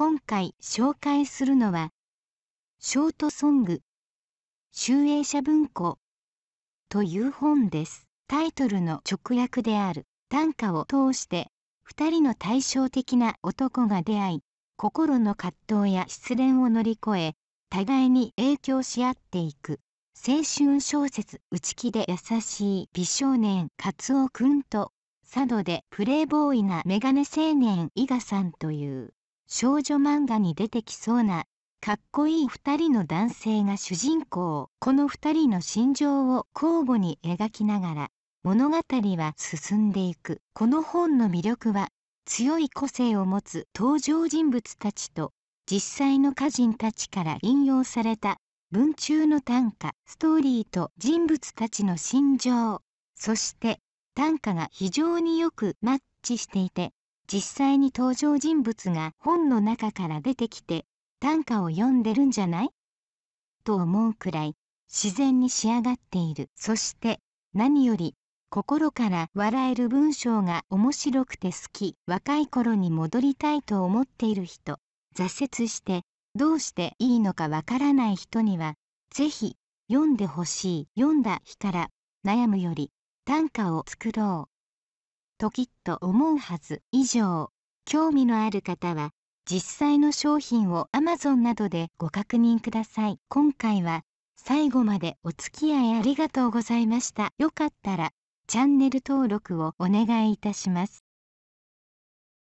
今回紹介するのは、ショートソング、集英社文庫という本です。タイトルの直訳である短歌を通して二人の対照的な男が出会い、心の葛藤や失恋を乗り越え、互いに影響し合っていく。青春小説内気で優しい美少年カツオくんと佐渡でプレイボーイなメガネ青年伊賀さんという少女漫画に出てきそうなかっこいい2人の男性が主人公この2人の心情を交互に描きながら物語は進んでいく。この本の魅力は強い個性を持つ登場人物たちと実際の歌人たちから引用された文中の短歌ストーリーと人物たちの心情そして短歌が非常によくマッチしていて実際に登場人物が本の中から出てきて短歌を読んでるんじゃない？と思うくらい自然に仕上がっている。そして何より心から笑える文章が面白くて好き若い頃に戻りたいと思っている人。挫折してどうしていいのかわからない人にはぜひ読んでほしい読んだ日から悩むより短歌を作ろう。ときっと思うはず以上。興味のある方は実際の商品を Amazon などでご確認ください。今回は最後までお付き合いありがとうございました。よかったらチャンネル登録をお願いいたします。